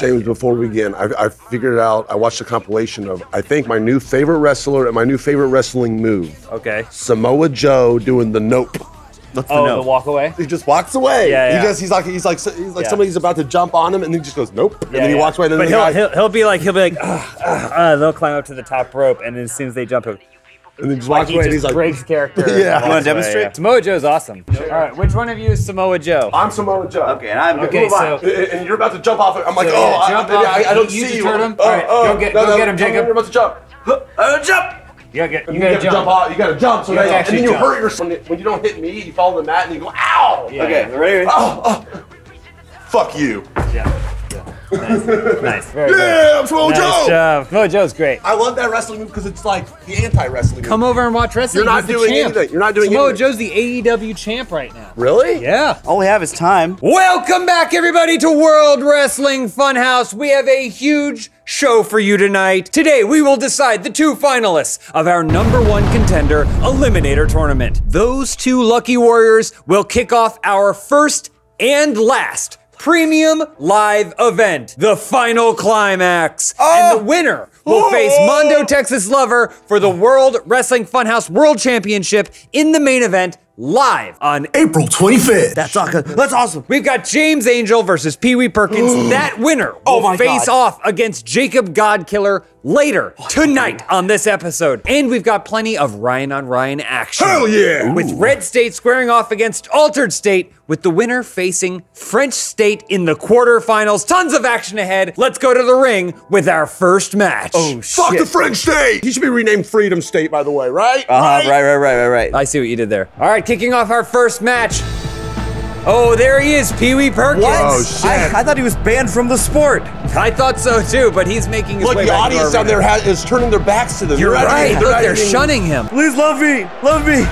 James, before we begin, I, I figured it out. I watched a compilation of, I think, my new favorite wrestler and my new favorite wrestling move. Okay. Samoa Joe doing the nope. What's the Oh, note? the walk away. He just walks away. Yeah, yeah. He just he's like he's like he's like Yeah. somebody's about to jump on him and he just goes nope. And Yeah, then he yeah. walks away and then But the he'll, guy he'll he'll be like he'll be like, "Ugh, ugh, uh, they'll climb up to the top rope, and as soon as they jump, he'll, and then just like walks he just and he's like breaks character. Yeah. and You wanna demonstrate? yeah. Samoa Joe's awesome. All right, which one of you is Samoa Joe? I'm Samoa Joe. Okay, and I'm Okay, Who so- And- and you're about to jump off. it. I'm like, So, oh, yeah, I, jump maybe off. I, I don't You see you. heard him? Oh, All right, oh, go get- no, go no, get him, Jacob. You're about to jump. Oh, jump! You gotta get, And you you, gotta gotta jump. jump. off. You gotta jump. So You have that, to and then you jump. hurt yourself. When- When you don't hit me, you fall on the mat and you go, ow. Yeah. Okay, ready? Oh, oh. Fuck you. Yeah. Yeah. Nice. nice. Very. Yeah, I'm Samoa Nice Joe. job. Samoa Joe's great. I love that wrestling move because it's like the anti-wrestling move. Come over and watch wrestling. You're not He's the doing champ. anything. You're not doing Samoa anything. Joe's the AEW champ right now. Really? Yeah. All we have is time. Welcome back, everybody, to World Wrestling Funhaus. We have a huge show for you tonight. Today, we will decide the two finalists of our number one contender Eliminator Tournament. Those two lucky warriors will kick off our first and last premium live event, the final climax. And the oh! winner will face Mondo Texas Lover for the World Wrestling Funhaus World Championship in the main event live on April 25th. That's awesome. That's awesome. We've got James Angel versus Pee Wee Perkins. that winner oh will Oh face God. off against Jacob Godkiller later oh, tonight on this episode. And we've got plenty of Ryan on Ryan action. Hell yeah. With Red State squaring off against Altered State, with the winner facing French State in the quarterfinals. Tons of action ahead. Let's go to the ring with our first match. Oh, shit. Fuck the French state. He should be renamed Freedom State, by the way, right? Uh huh. Right, right, right, right, right. I see what you did there. All right, kicking off our first match. Oh, there he is, Pee Wee Perkins. Oh, shit. I, I thought he was banned from the sport. I thought so too, but he's making his Look, way the back to audience down there has, is turning their backs to them. You're They're not right. even- Look, not they're shunning him. Please love me. Love me.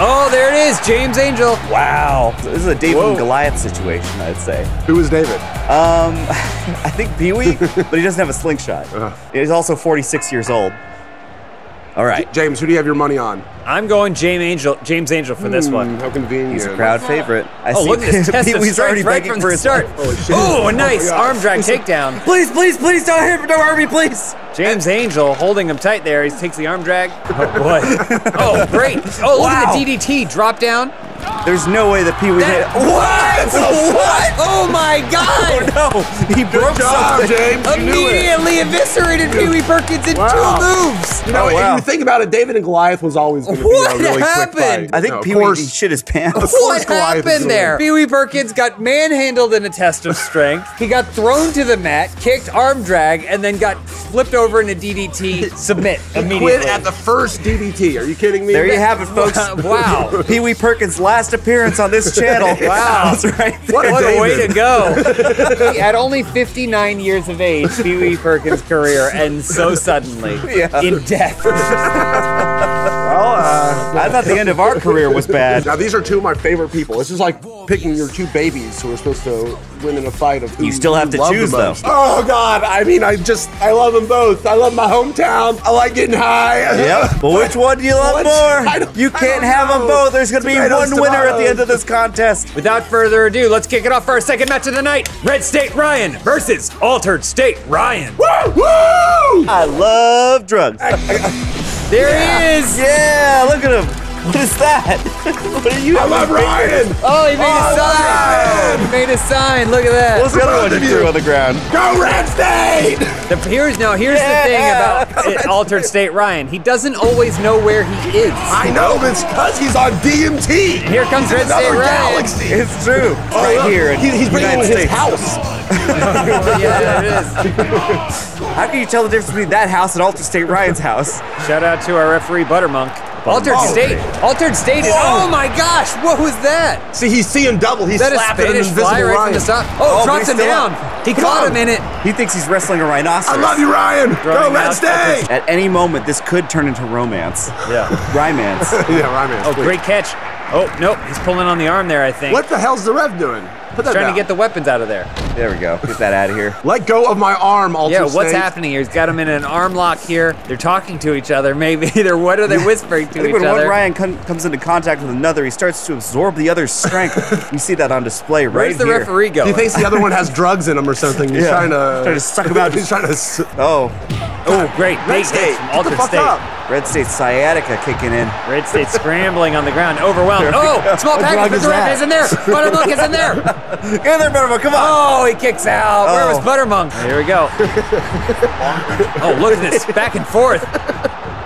Oh, there it is, James Angel. Wow. This is a David Whoa. and Goliath situation, I'd say. Who is David? Um, I think Pee Wee, but he doesn't have a slingshot. He's also 46 years old. All right. James, who do you have your money on? I'm going James Angel, James Angel for this one. Hmm, How convenient. He's a crowd favorite. I Oh, see look at this test of already strength right begging from for the his start. life. Oh, nice yeah. arm drag takedown. Please, please, please don't hurt me. Don't hurt me, please. James Angel holding him tight there. He takes the arm drag. Oh boy. Oh, great. Oh, look at the DDT drop down. There's no way that Pee Wee hit. What? What? Oh my oh, God! Oh No, he broke job, something. James. You knew it. Immediately eviscerated Pee Wee Perkins in Wow. two moves. You know, Oh, wow. if you think about it, David and Goliath was always going to be What a really happened? quick fight. I think No, Pee Wee course- shit his pants. What happened the there? Pee Wee Perkins got manhandled in a test of strength. He got thrown to the mat, kicked arm drag, and then got flipped over in a DDT submit immediately. Quit at the first DDT. Are you kidding me? There you have it, folks. wow. Pee Wee Perkins' last appearance on this channel. Wow. That's right. What a What a way to go. At only 59 years of age, Pee Wee Perkins' career ends so suddenly Yeah. in death. Well, I thought the end of our career was bad. now these are two of my favorite people. This is like picking your two babies who are supposed to win in a fight of who You still have to love the choose, most. though. Oh God! I mean, I just I love them both. I love my hometown. I like getting high. Yep. But which one do you love What? more? You can't don't have them both. There's going to be Tomatoes, one winner at the end of this contest. Without further ado, let's kick it off for our second match of the night. Red State Ryan versus Altered State Ryan. Woo! Woo! I love drugs. There he is. Yeah, look at him. What is that? what are you I love Ryan. Oh, he made Oh, a sign. He made a sign. Look at that. What's the other one Both you of threw on the ground? Go Red State! The, here's now. Here's the thing about uh, Altered State Ryan. He doesn't always know where he is. I know, but it's because he's on DMT. Here comes Red State Ryan. galaxy. It's true. Oh, right look, here he- he's bringing in his States. house. Yeah, there it is. How can you tell the difference between that house and Alter State Ryan's house? Shout out to our referee Buttermonk. Altered Oh, State. Altered State is. Whoa. Oh my gosh! What was that? See, he's seeing double. He's Is that a slapping an Spanish invisible fly right Ryan. from the top? Oh, Oh, but drops him down. up. He Come caught on. him in it. He thinks he's wrestling a rhinoceros. I love you, Ryan. Go Throwing Red State. At any moment, this could turn into romance. Yeah. Rymance. Yeah, Ryan. Oh, great catch. Oh, nope, he's pulling on the arm there, I think. What the hell's the ref doing? Put that Trying down. to get the weapons out of there. There we go. Get that out of here. Let go of my arm, Alter Yeah, what's Snake. happening here? He's got him in an arm lock here. They're talking to each other. Maybe they're what are they whispering I to think each when one? Ryan com- comes into contact with another, he starts to absorb the other's strength. you see that on display right Where's the here. referee going? He thinks the other one has drugs in him or something. He's Yeah. trying to Trying to suck him out. He's trying to. Oh, oh, great! Red Big State, from Altered State. up. Red State sciatica kicking in. Red State scrambling on the ground, overwhelmed. Oh, small package, but the ref is in there. Buttermilk is in there. Get in there, Buttermilk. Come on. Oh, he kicks out. Where was Oh. Buttermilk? Here we go. oh, look at this, back and forth.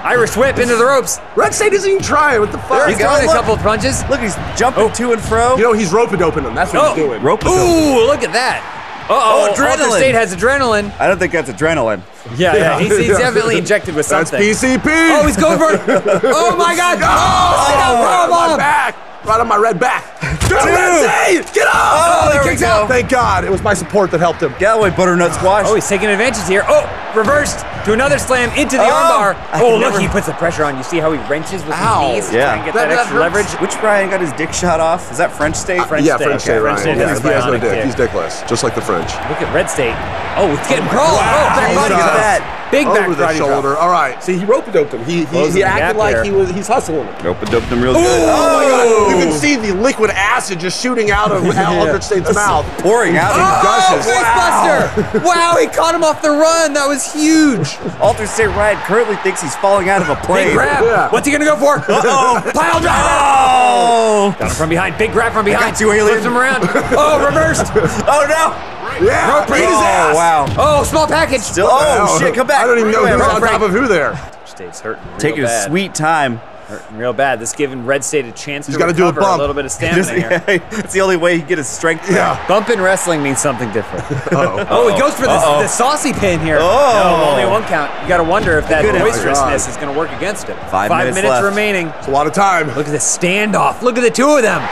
Irish whip into the ropes. Red State isn't even trying. What the fuck? He's throwing a look. couple of punches. Look, he's jumping oh. to and fro. You know, he's rope doping them. That's what Oh, he's doing. rope. Ooh, look at that. Uh-oh, Oh, Alter. State has adrenaline. I don't think that's adrenaline. Yeah, yeah, yeah. he's, he's Yeah. definitely injected with something. That's. PCP. Oh, he's going for it. Oh my God. Oh, sit down, right on my powerbomb. back. Right on my red back. Get Red State! Get up! Oh, there he we kicks go. out. Thank God. It was my support that helped him. Galloway butternut squash. Oh, he's taking advantage here. Oh, reversed to another slam into the Oh, armbar. Oh, oh look, never- he puts the pressure on. You see how he wrenches with Ow. his knees to Yeah. try and get That- that, that extra hurts. leverage. Which Ryan got his dick shot off? Is that French State? Uh, French yeah, State. French State, Okay, Ryan. French State yeah, has he has no dick. dick. He's dickless, just like the French. Look at Red State. Oh, it's getting oh crawled. Oh, back Jesus. body drop. that. Big back Over the body drop. shoulder. All right. See, he rope doped him. He, he, he acted like there. he was he's hustling him. Nope, doped him real good. Oh my God! You can see the liquid acid just shooting out of Altered State's mouth. Pouring out. Oh, gushes. Facebuster! Wow, he caught him off the run. That was huge. Alter State Ryan currently thinks he's falling out of a plane. Big grab. Yeah. What's he gonna go for? Uh-oh. Pile driver. Oh! Got him from behind. Big grab from behind. got you, alien. Flips him around. Oh, reversed. Oh no! Yeah, Rope break. beat his Oh wow! Oh, small package. Still, oh Hell, shit! Come back! I don't even know who's wait, on wait. top of who there. State's hurting. Real Taking a sweet time. Hurting real bad. This giving Red State a chance He's to gotta do a recover bump. little bit of stamina here. It's the only way he can get his strength back. Yeah. Bump in wrestling means something different. Oh. Oh, he goes for the, Uh-oh. the saucy pin here. Oh. No, only one count. You got to wonder if that Good. Oh my boisterousness is going to work against him. Five minutes left. remaining. It's a lot of time. Look at this standoff. Look at the two of them.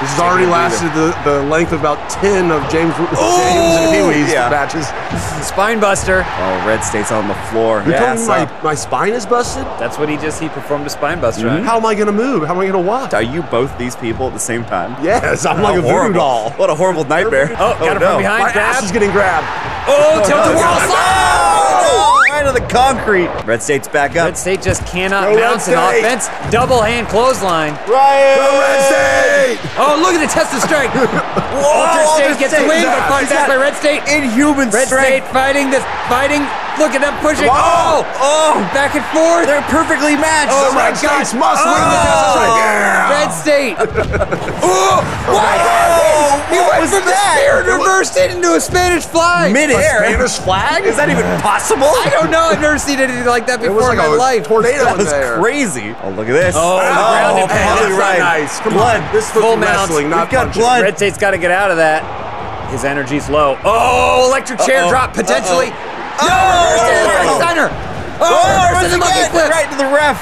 This has already lasted the, the length of about 10 of James, James and Pee Wee's Yeah. matches. Spine buster. Oh, Red State's on the floor. You Yeah, told me so- my, my spine is busted? That's what he just he performed a spine buster on. Mm-hmm. How am I going to move? How am I going to walk? Are you both these people at the same time? Yes, I'm like How a voodoo horrible. doll. What a horrible nightmare. Oh, got him oh, no. from behind. My grab. ass is getting grabbed. Oh, oh tilt the Oh, world slide. Right on the concrete. Red State's back up. Red State just cannot Go bounce an offense. Double hand clothesline. Ryan! Go Red State! Oh, look at the test of strength. Alter State gets the win, but fought back by Red State. Inhuman Red State fighting this, fighting. Look at them pushing. Come on. Oh, oh, back and forth. They're perfectly matched. Oh The my Red States God. must win the Oh, test of strength. Yeah. Red State. oh, what? He what went was that? the spear and reversed it into a Spanish fly. Midair. Spanish flag? Is that even possible? I don't know. I've never seen anything like that It before was like in my a life. tornado That in was there. crazy. Oh, look at this. Oh, the oh, ground and pound. Holly That's not nice. Come Blood. on. This is Full mount. wrestling, not We've got punching. blood. Red State's got to get out of that. His energy's low. Oh, electric chair Uh-oh. drop potentially. Oh, No, reverse oh. oh! center. Oh, Oh, reverse the monkey flip. right to the ref.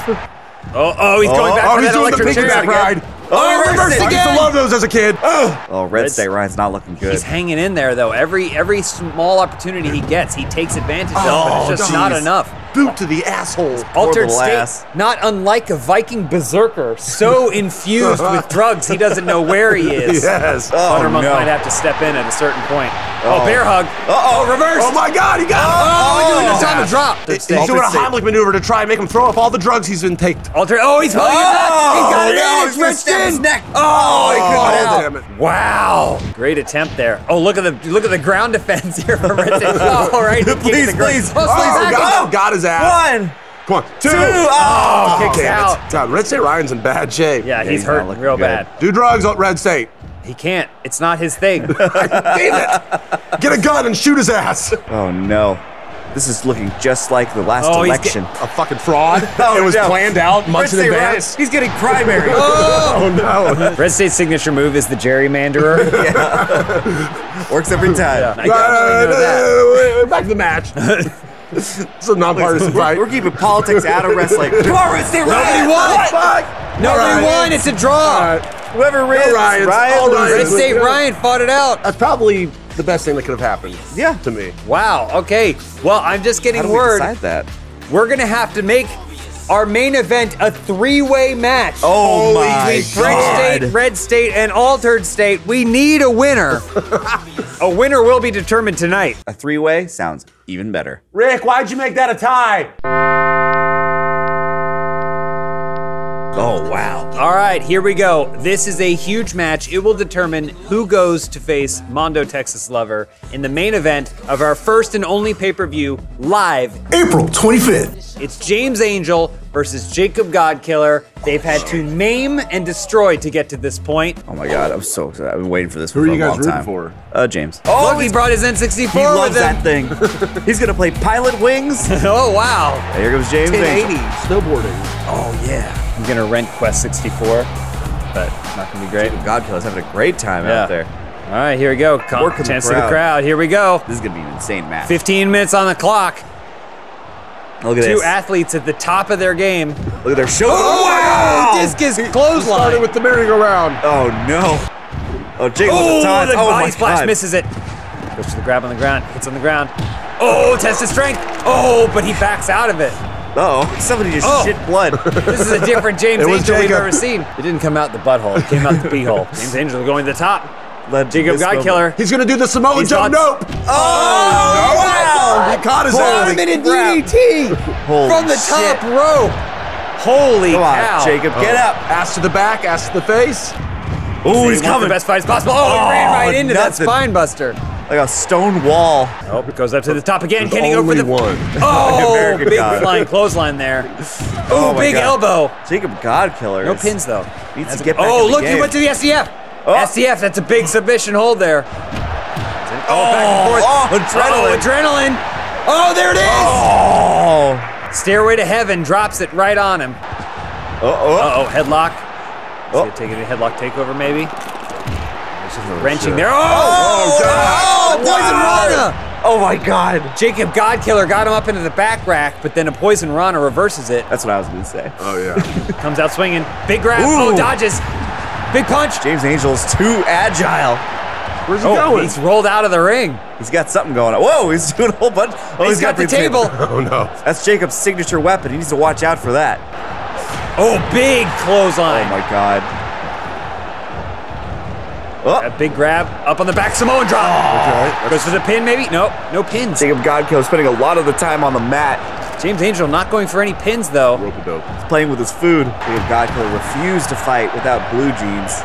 Oh, oh, he's going Oh, back Oh, for he's that doing the electric piggyback ride. Oh, oh Red reverse State. I used to love those as a kid. Oh, oh Red Red- State Ryan's not looking good. He's hanging in there though. Every every small opportunity he gets, he takes advantage of. Oh, but it's just not enough. Boot to the asshole. Altered little state, ass. not unlike a Viking berserker, so infused with drugs he doesn't know where he is. Yes. Oh, Buttermilk no. might have to step in at a certain point. Oh, Oh. bear hug. Uh-oh. Oh, reverse. Oh my God, he got oh, him. Oh, he's doing Oh. the time to drop. He's doing a Altered state. Heimlich maneuver to try and make him throw up all the drugs he's been taken. Alter. Oh, he's holding Oh, it. Oh. He's got it no, in. he's It's wrenched snap his neck. Oh, he oh, couldn't Oh, get out. damn it. Wow. Great attempt there. Oh, look at the look at the ground defense here from Red State. Oh, right. He Please, kicked the please. Oh, Oh, Sleaze got, Atkins. got his ass. One, Come on. Two. two. Oh, Kicks Damn out. God, Red State Ryan's in bad shape. Yeah, Yeah, he's he's not hurting real good. bad. Do drugs at Red State. He can't. It's not his thing. Damn it. Get a gun and shoot his ass. Oh no. This is looking just like the last Oh, he's election. A fucking fraud. Oh, it was no. planned out months in Red Ryan, advance. He's getting primary. Oh no. Red State's signature move is the gerrymanderer. Works every time. I definitely know that. Uh, Back to the match. It's a nonpartisan We're, fight. we're keeping politics out of wrestling. Come on, Red State Nobody Ryan. won. Fuck. Nobody won. It's a draw. Right. Whoever wins, Ryans. Ryan All. Red State Ryan fought it out. That's probably the best thing that could have happened. Yeah. To me. Wow. Okay. Well, I'm just How getting do we word. decide that? We're gonna have to make our main event, a three-way match. Oh my Between French God. State, Red State, and Altered State. We need a winner. a winner will be determined tonight. A three-way sounds even better. Rick, why'd you make that a tie? Oh wow. All right, here we go. This is a huge match. It will determine who goes to face Mondo Texas Lover in the main event of our first and only pay-per-view live. April 25th. It's James Angel versus Jacob Godkiller. They've had to maim and destroy to get to this point. Oh my god, I'm so excited. I've been waiting for this Who for are a you guys long rooting time. for? Uh, James. Oh, he brought his N64 he with loves him. that thing. he's gonna play Pilotwings. Oh wow. Here comes James 1080. Angel. Snowboarding. Oh yeah. I'm gonna rent Quest 64, but not gonna be great. Godkiller's having a great time Yeah. out there. All right, here we go. Com- Working the chance to the crowd. Here we go. This is gonna be an insane match. 15 minutes on the clock. Look at Two this. athletes at the top of their game. Look at their show. Oh, oh discus Started clothesline. with the merry-go-round. Oh no. Oh, with Oh, the the oh body my splash God. misses it. Goes to the grab on the ground. Hits on the ground. Oh, test his strength. Oh, but he backs out of it. Oh, somebody just Oh. shit blood. This is a different James It was Angel we've ever seen. It didn't come out the butthole. It came out the beehole. James Angel going to the top. Led to Jacob this moment. Godkiller. He's gonna do the Samoan He's jump. got- Nope. Oh, oh, wow. He caught his Holy ass. in crap. DDT Holy from the shit. top rope. Holy Come on, cow. Jacob, get up. Ass to the back, ass to the face. Oh, he's coming. The best fights possible. Oh, he Oh, ran right oh, into that nothing. spine buster. Like a stone wall. Oh, it goes up to the top again. Can he go for the one. Oh, big God. flying clothesline there. Oh Oh, my big God. elbow. Jacob Godkiller. No pins though. Needs That's to a- get back Oh, in the look, he went to the STF. Oh. STF, that's a big submission hold there. Oh, back and forth. oh, adrenaline. Oh, adrenaline. Oh, there it is. Oh. Stairway to Heaven drops it right on him. Oh, oh. Uh oh, headlock. Oh. Oh. Taking a headlock takeover maybe. Wrenching shit. there. Oh, Oh, oh, poison Wow. Rana. Oh my god. Jacob Godkiller got him up into the back rack, but then a poison Rana reverses it. That's what I was going to say. Oh yeah. Comes out swinging. Big grab. Ooh. Oh, dodges. Big punch. James Angel's too agile. Where's he Oh, going? he's rolled out of the ring. He's got something going on. Whoa, he's doing a whole bunch. Oh, he's got the table. Oh no. That's Jacob's signature weapon. He needs to watch out for that. Oh, big clothesline. Oh my god. Oh, A big grab up on the back Samoan drop. Oh. Okay. Goes for the pin, maybe? Nope, no pins. Jacob Godkill spending a lot of the time on the mat. James Angel not going for any pins though. Rope dope. He's playing with his food. Jacob Godkill refused to fight without blue jeans,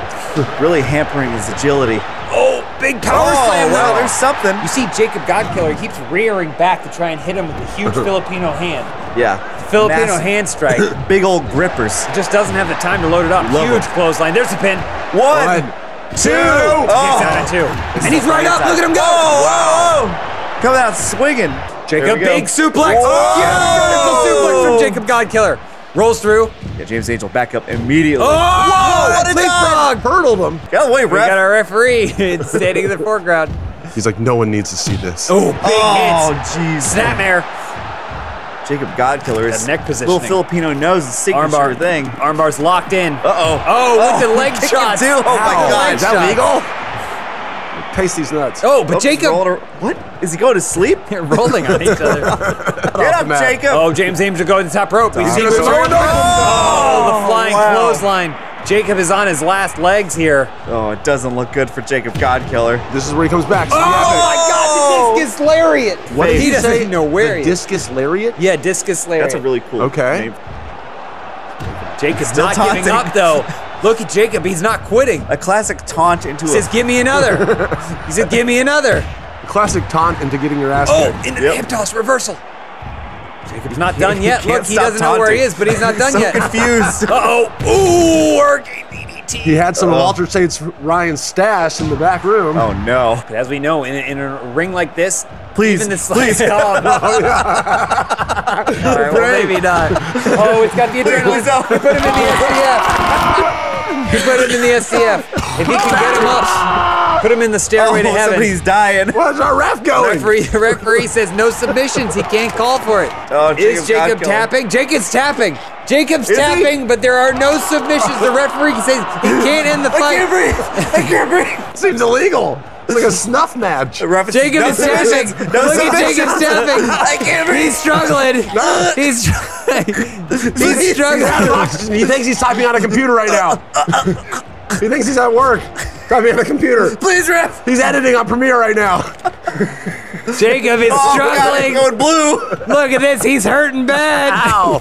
really hampering his agility. Oh, big power oh, slam well, there's something. You see Jacob Godkiller, he keeps rearing back to try and hit him with the huge Filipino hand. Yeah. Filipino Massive- hand strike. Big old grippers. Just doesn't have the time to load it up. Love Huge it. clothesline. There's the pin. One, One, two. Kicks out oh. at two. And he's right up. Look at him go. Whoa, whoa. Coming out swinging. Jacob, There go. big suplex. Whoa. Yeah, vertical suplex from Jacob Godkiller. Rolls through. Yeah, James Angel back up immediately. Oh, Whoa, what a leapfrog. hurdled him. Get out of the way, We got our referee standing in the foreground. He's like, no one needs to see this. Oh, big Oh, hits. jeez. Snapmare. Jacob Godkiller is That neck little positioning. Filipino knows his signature Armbar thing. Armbar's locked in. Uh-oh. Oh, with oh, the leg shot. it shots. too. Oh, my God. Is that shots. legal? Taste these nuts. Oh, but Oh, Jacob rolling What? Is he going to sleep? They're rolling on each other. Get up. Jacob. Oh, James aims to go to the top rope. He's gonna going throw. Oh, the oh, flying wow. clothesline. Jacob is on his last legs here. Oh, it doesn't look good for Jacob Godkiller. This is where he comes back. So Oh discus lariat. What did he he doesn't say? know where The is. discus lariat. Yeah, discus lariat. That's a really cool Okay. name. Jacob's Still not taunting. giving up though. Look at Jacob, he's not quitting. A classic taunt into He a says, "Give me another." he said, "Give me another." Classic taunt into getting your ass Oh, kicked. in the Yep. hip toss reversal. Jacob's not done yet. can't Look, he doesn't know where he is, but he's not done so yet. confused. Uh oh. Ooh, hurricane DDT. He had some of Oh. Walter Saints Ryan stash in the back room. oh no. But as we know, in, in a ring like this, Please, even the please. Oh, slightest oh, calm. All right, well, maybe not. Oh, it's got the adrenaline. Please don't. Put him in the STF. He put him in the STF. If he can get him up, put him in the stairway to oh, heaven. somebody's dying. Where's our ref going? Referee, the referee says no submissions. He can't call for it. Oh, Is Jacob Jacob tapping? Jacob's tapping. Jacob's Is he? tapping, but there are no submissions. The referee says he can't end the fight. I fight. can't breathe. I can't breathe. Seems illegal. It's like a snuff match. Jacob no is tapping. submissions, Look at. Jacob tapping. I can't breathe. He's struggling. He's he's He's out of struggling. oxygen. He thinks he's typing on a computer right now. he thinks he's at work, typing on a computer. Please, ref. He's editing on Premiere right now. Jacob is Oh, God, struggling. it's going blue. Look at this. He's hurting bad. Ow.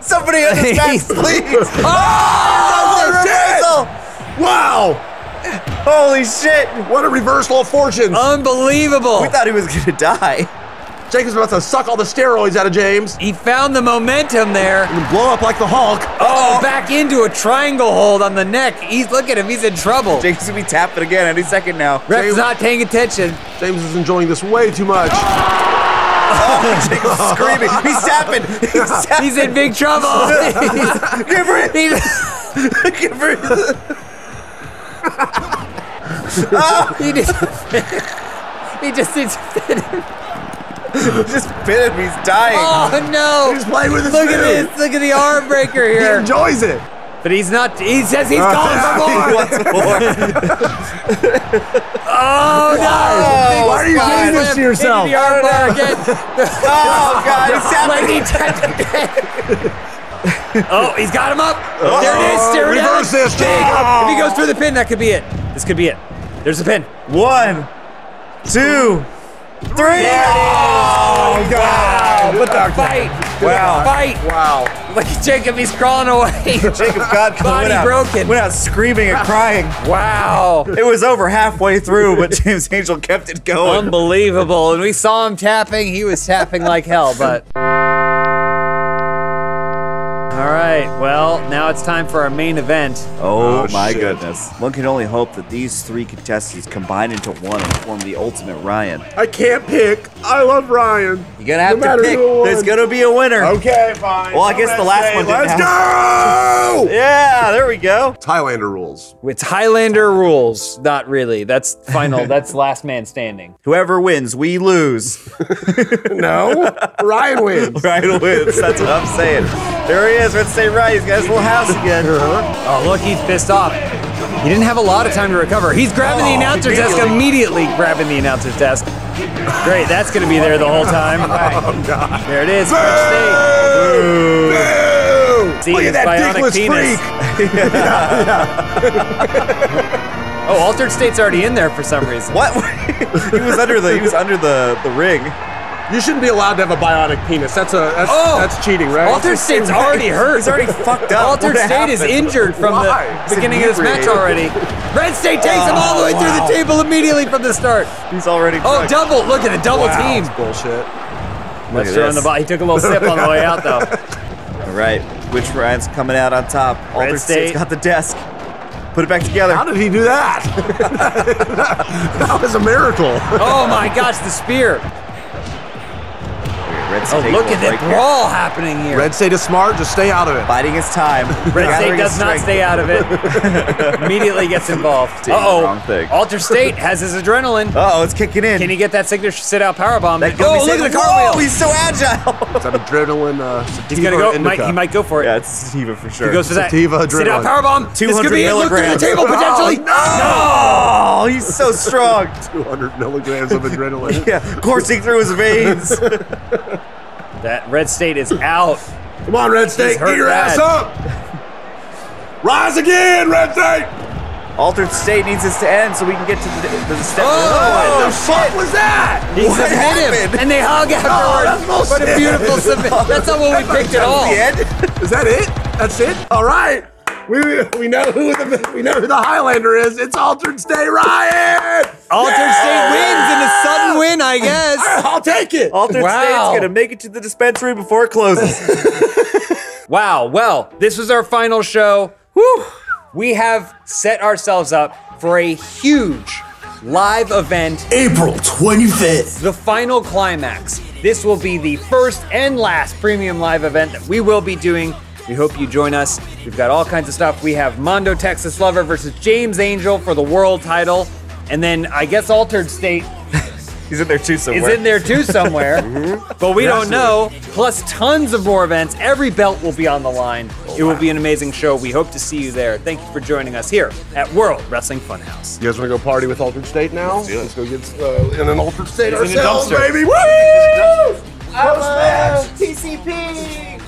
Somebody on this match, He's- please. Oh, reversal. Wow. Holy shit. What a reversal of fortunes. Unbelievable. We thought he was gonna die. Jacob's about to suck all the steroids out of James He found the momentum there. and blow up like the Hulk. Oh, back into a triangle hold on the neck. He's look at him. He's in trouble. Jake's gonna be tapping again any second now. Ref's not paying attention. James is enjoying this way too much. Oh, oh Jake's screaming. He's tapping. He's tapping. He's in big trouble. Give her it. Give her it. Ah, he just he just needs to fit him. Just bit him. He's dying. Oh no! He's playing with his Look at this! Look at the arm breaker here. He enjoys it. But he's not. He says he's ah. calling for He more. wants more. Oh no! Why are you doing this to yourself? Into the arm bar again. Oh God, he's Like he. Oh, he's got him up. Oh, There it is. It Reverse this, Jacob. If he oh. goes through the pin, that could be it. This could be it. There's the pin. One, two, three. Oh, God. What the fight? Wow. Fight. Wow. Look at Jacob. He's crawling away. Jacob God Body out, broken. Went out screaming and crying. Wow. It was over halfway through, but James Angel kept it going. Unbelievable. And we saw him tapping. He was tapping like hell, but. All right. Well, now it's time for our main event. Oh, Oh, my shit. goodness. One can only hope that these three contestants combine into one and form the ultimate Ryan. I can't pick. I love Ryan. You gotta have No to pick. There's gonna be a winner. Okay, fine. Well, I guess the last one didn't Let's have- go! Yeah, there we go. Highlander rules. It's Highlander rules. Not really. That's final. That's last man standing. Whoever wins, we lose. No, Ryan wins. Ryan wins. That's what I'm saying. There he is. Let's say Ryan. He's got his little house again. Uh-huh. Oh, look, he's pissed off. He didn't have a lot of time to recover. He's grabbing the Oh, announcer's desk immediately, grabbing the announcer's desk. Great, that's going to be there the whole time. Oh God. There it is, French State. Boo! See, Look at that bionic dickless penis. freak. Oh, Altered State's already in there for some reason. What? he was under the. He was under the the ring. You shouldn't be allowed to have a bionic penis. That's a that's, Oh! that's cheating, right? Altered State's already hurt. He's already fucked up. Altered What State is injured from Why? the beginning of this match already. Red State takes him all the way through the table immediately from the start. He's already. Oh, fucked. double! Look at the double wow, team. it's bullshit. Let's at throw in this. the ball. He took a little sip on the way out, though. All right. Which Ryan's coming out on top? Altered State. State's got the desk. Put it back together. How did he do that? that was a miracle. Oh my gosh, the spear. Red Oh, look at that break it. brawl happening here. Red State is smart. Just stay out of it. Biding his time. Red State does not stay out of it. Immediately gets involved. Did the Uh wrong oh. thing. Alter State has his adrenaline. Uh-oh, it's kicking in. Can he get that signature sit out powerbomb? That could Oh, be look at the Whoa, cartwheel. he's so agile. Is that adrenaline? Uh, He's gonna go. Might, he might go for it. yeah, it's sativa for sure. He goes for that. Sativa Sit out adrenaline. powerbomb. This could be it. Look through the table potentially. No. Oh, he's so strong. 200 milligrams of adrenaline. yeah, coursing through his veins. That Red State is out. Come on, Red State, hurt get your bad. ass up. Rise again, Red State. Altered State needs this to end so we can get to the, the step. Oh, What the fuck was that? He What submit him, and they hug oh, afterwards. that's what a beautiful submit. That's not what we picked at all. The end? Is that it? That's it? All right. We, we know who the we know who the Highlander is. It's Altered State Ryan. Altered State wins in a sudden win, I guess. I'll take it. Altered Wow. State's gonna make it to the dispensary before it closes. Wow. Well, this was our final show. Whew. We have set ourselves up for a huge live event, April 25th. the final climax. This will be the first and last premium live event that we will be doing. We hope you join us. We've got all kinds of stuff. We have Mondo Texas Lover versus James Angel for the world title. And then I guess Altered State He's in there too somewhere. is somewhere. in there too somewhere. But we don't know. Plus tons of more events. Every belt will be on the line. It will be an amazing show. We hope to see you there. Thank you for joining us here at World Wrestling Funhaus. You guys want to go party with Altered State now? do it. Let's go get uh, in an Altered State It's in a ourselves, dumpster. baby. Woo! Post match, TCP.